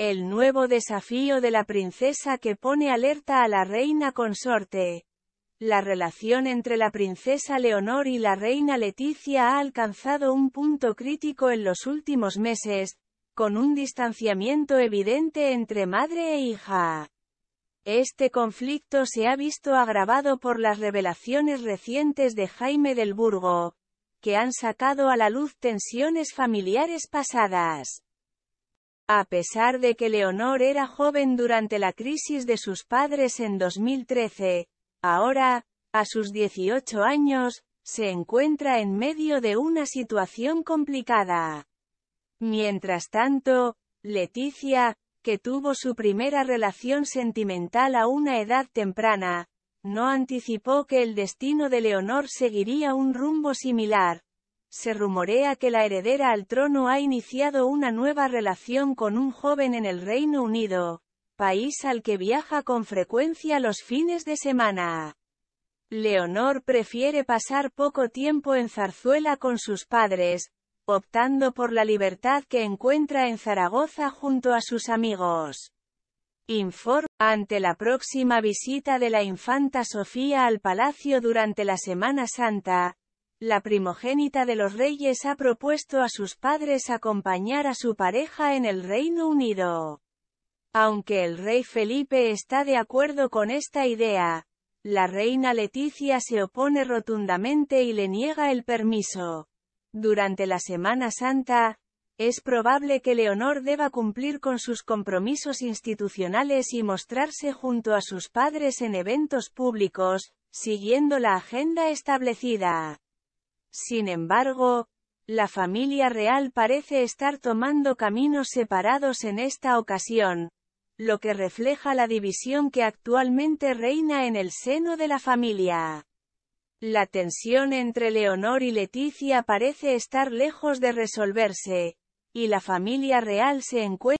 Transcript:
El nuevo desafío de la princesa que pone alerta a la reina consorte. La relación entre la princesa Leonor y la reina Leticia ha alcanzado un punto crítico en los últimos meses, con un distanciamiento evidente entre madre e hija. Este conflicto se ha visto agravado por las revelaciones recientes de Jaime del Burgo, que han sacado a la luz tensiones familiares pasadas. A pesar de que Leonor era joven durante la crisis de sus padres en 2013, ahora, a sus 18 años, se encuentra en medio de una situación complicada. Mientras tanto, Leticia, que tuvo su primera relación sentimental a una edad temprana, no anticipó que el destino de Leonor seguiría un rumbo similar, se rumorea que la heredera al trono ha iniciado una nueva relación con un joven en el Reino Unido, país al que viaja con frecuencia los fines de semana. Leonor prefiere pasar poco tiempo en Zarzuela con sus padres, optando por la libertad que encuentra en Zaragoza junto a sus amigos. Inform ante la próxima visita de la infanta Sofía al palacio durante la Semana Santa, la primogénita de los reyes ha propuesto a sus padres acompañar a su pareja en el Reino Unido. Aunque el rey Felipe está de acuerdo con esta idea, la reina Leticia se opone rotundamente y le niega el permiso. Durante la Semana Santa, es probable que Leonor deba cumplir con sus compromisos institucionales y mostrarse junto a sus padres en eventos públicos, siguiendo la agenda establecida. Sin embargo, la familia real parece estar tomando caminos separados en esta ocasión, lo que refleja la división que actualmente reina en el seno de la familia. La tensión entre Leonor y Leticia parece estar lejos de resolverse, y la familia real se encuentra